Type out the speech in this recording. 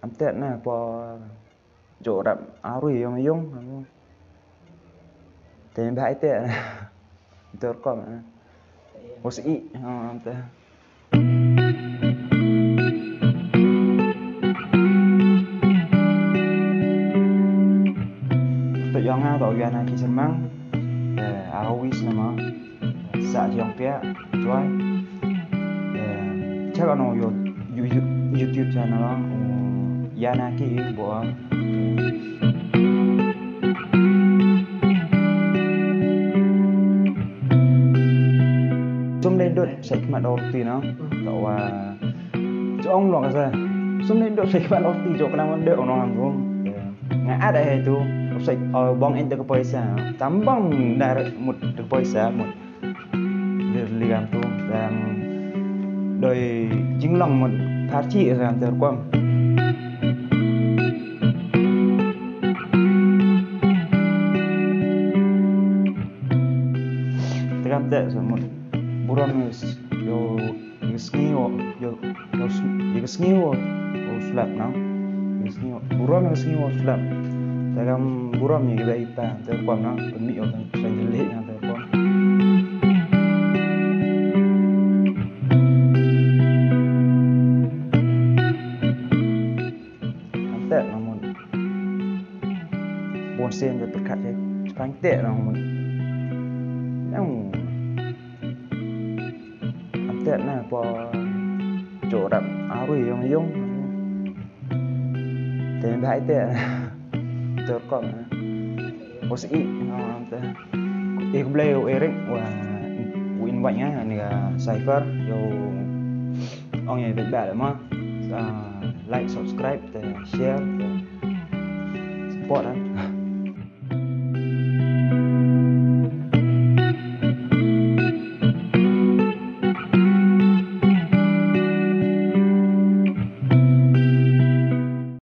am tet na po chỗ đậm áo rì mà dùng thế bãi tet na tôi có mà ô sĩ am tet tự do nga tàu này khi xem mang Arawis nama sa jiang pia tuai chắc là nó yo YouTube channel đó Yana cái yên bộ Xông lên đội sạch mặt đầu tì nó. Cậu à Chỗ ông lọc ra Xông lên đội sạch mặt đầu tì chỗ cái nào đều nó làm luôn Ngã át đại hệ tu. Sạch ở ờ, bong anh tự cái paysa Tám bong đại một được cái paysa một để Liam tu. Làm Đời chính lòng một phát trị làm từ quầm Instagram där så borde han jag jag skriva jag jag och släpp nå. Borde han skriva och släpp. Det kan borde han ge dig på det på nå. Det ni och sen det lite det på. Det namn. Bonsen det perkat det. Spankte namn. Ante na của chỗ đậm áo quỷ yung dung. Thế bãi tiện tớ còn có bố sĩ ik beliau eric wah win banyak nih cipher yo ông này được bẻ mà dạ, like, subscribe, share, support